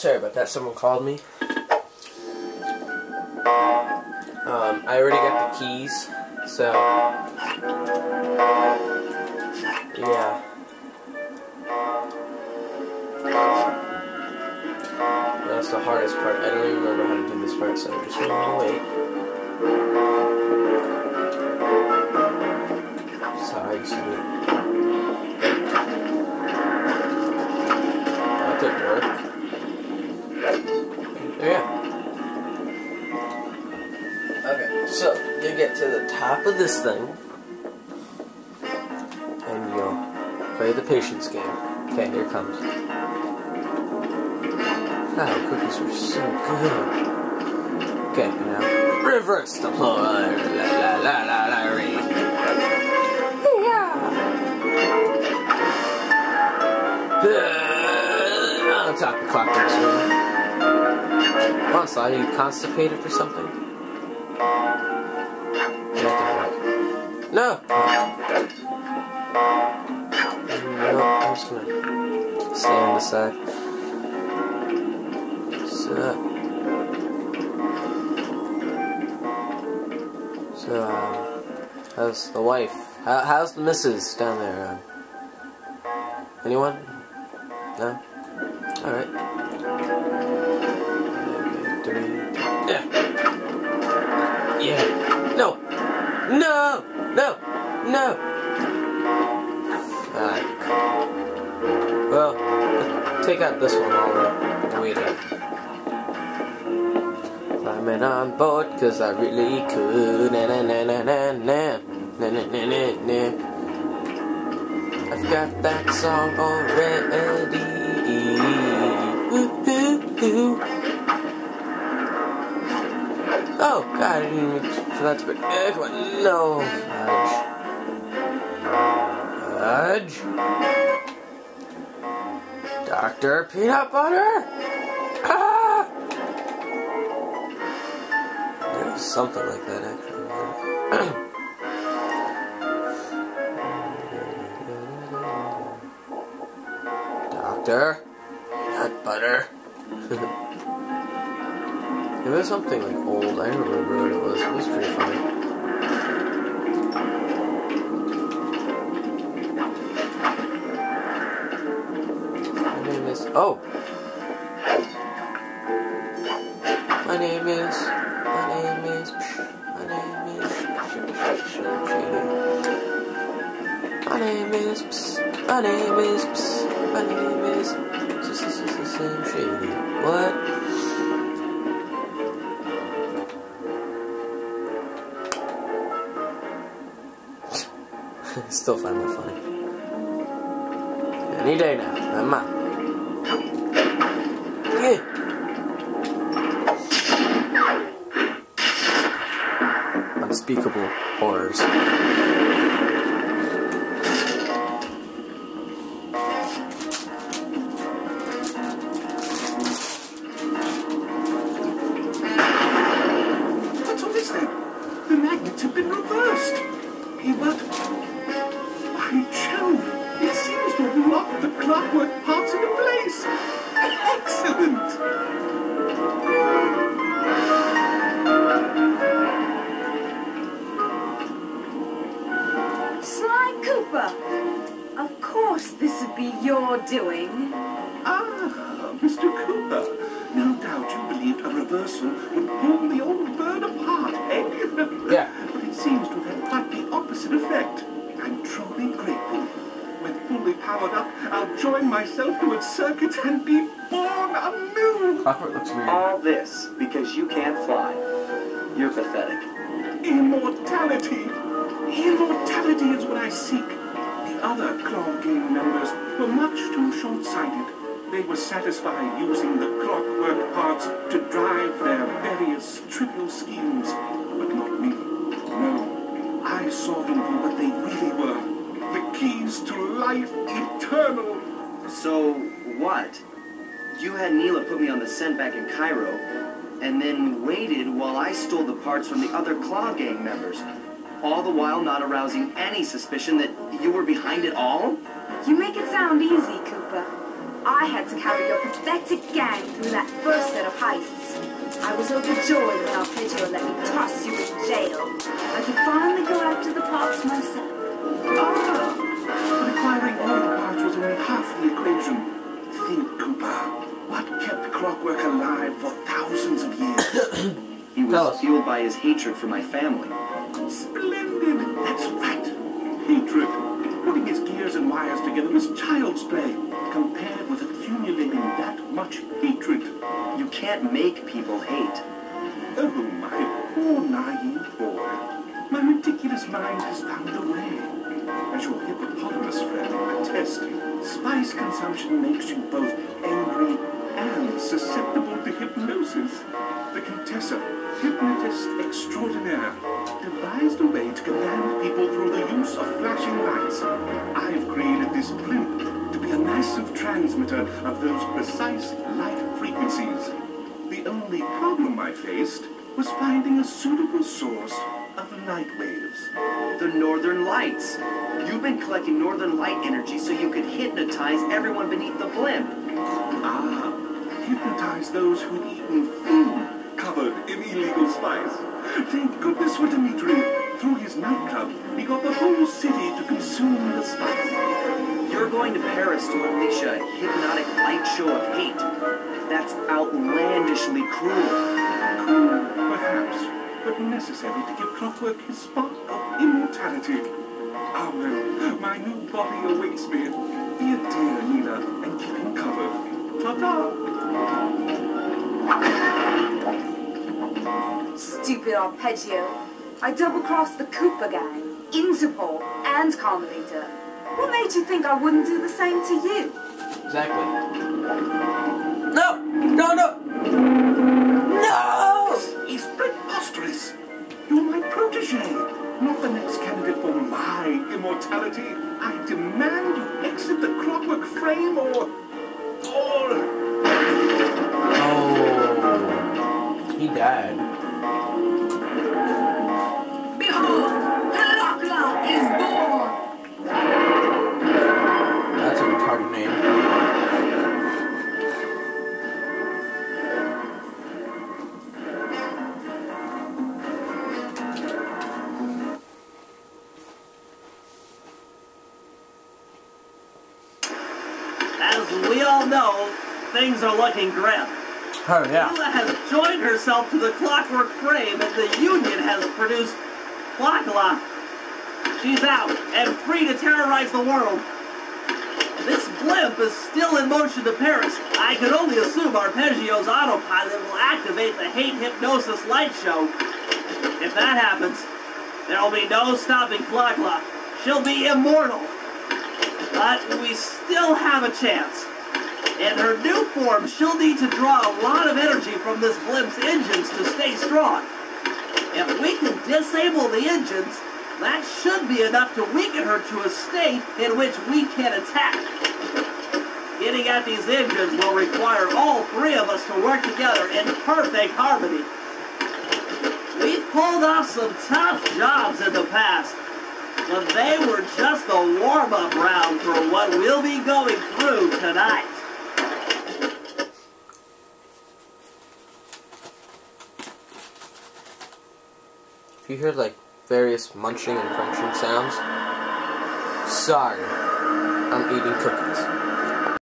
sorry about that. Someone called me. Um, I already got the keys, so yeah. That's the hardest part. I don't even remember how to do this part, so I'm just gonna wait. Sorry. That didn't work. You go. Okay, so you get to the top of this thing, and you'll play the patience game. Okay, here it comes. Ah, God, cookies are so good. Okay, now reverse the play. La la la la la. Yeah. Ah, On top of Clockwerk. Boss, are you constipated or something? No! No, I'm just gonna stay on the side. So, so um, how's the wife? How, how's the missus down there? Um, anyone? No? Alright. Yeah. Yeah. No! No! No! No! Alright. Well, take out this one while we're waiting. Climbing on board cause I really could. Na na na na na na. Na na na na na. I've got that song already. Ooh, ooh, ooh. Oh, God, I didn't even for that to be. On. No. Fudge. Fudge. Dr. Peanut Butter? Ah! There something like that, actually. Doctor? Peanut Butter? It was something like old. I don't remember what it was. It was pretty funny. My name is. Oh! My name is. My name is. My name is. My name is. My name is. My name is. What? Still find that funny. Any day now. I'm out. Yeah. Unspeakable horrors. The magnets have been reversed. Hey, what? By Jove, it seems to have locked the Clockwerk parts into place. Excellent. Sly Cooper! Of course this would be your doing. Ah, Mr. Cooper. No doubt you believed a reversal would pull the old bird apart, eh? Yeah. But it seems to have had quite the opposite effect. I'm truly grateful. When fully powered up, I'll join myself to its circuit and be born anew. Clockwerk looks weird. All this because you can't fly. You're pathetic. Immortality! Immortality is what I seek. The other Claw Gang members were much too short-sighted. They were satisfied using the Clockwerk parts to drive their various trivial schemes. But not me. No. I saw them for what they really were. The keys to life eternal. So what? You had Neyla put me on the scent back in Cairo, and then waited while I stole the parts from the other Claw Gang members. All the while not arousing any suspicion that you were behind it all? You make it sound easy, Cooper. I had to carry your pathetic gang through that first set of heists. I was overjoyed when Arpeggio let me Tell was us. fueled by his hatred for my family. Splendid! That's right. Hatred. Putting his gears and wires together was child's play, compared with accumulating that much hatred. You can't make people hate. Oh, my poor naive boy. My ridiculous mind has found a way. As your hippopotamus friend attest, spice consumption makes you both angry susceptible to hypnosis. The Contessa, hypnotist extraordinaire, devised a way to command people through the use of flashing lights. I've created this blimp to be a massive transmitter of those precise light frequencies. The only problem I faced was finding a suitable source of light waves. The Northern Lights. You've been collecting Northern Light energy so you could hypnotize everyone beneath the blimp. Ah, hypnotize those who'd eaten food covered in illegal spice. Thank goodness for Dimitri. Through his nightclub, he got the whole city to consume the spice. You're going to Paris to unleash a hypnotic light show of hate. That's outlandishly cruel. Cruel, perhaps, but necessary to give Clockwerk his spark of immortality. Ah, well, my new body awaits me. Be a dear, Stupid Arpeggio. I double-crossed the Cooper gang, Interpol, and Carmelita. What made you think I wouldn't do the same to you? Exactly. No! No, no! No! It's preposterous. You're my protege, not the next candidate for my immortality. I demand you exit the Clockwerk frame or... or... Oh. He died. We all know, things are looking grim. Oh, yeah. Mila has joined herself to the Clockwerk frame and the Union has produced Clock-La. She's out and free to terrorize the world. This blimp is still in motion to Paris. I can only assume Arpeggio's autopilot will activate the hate hypnosis light show. If that happens, there'll be no stopping Clock-La. She'll be immortal. But we still have a chance. In her new form, she'll need to draw a lot of energy from this blimp's engines to stay strong. If we can disable the engines, that should be enough to weaken her to a state in which we can attack. Getting at these engines will require all three of us to work together in perfect harmony. We've pulled off some tough jobs in the past, but they were just the warm-up round for what we'll be going through tonight. If you hear like various munching and crunching sounds, sorry, I'm eating cookies.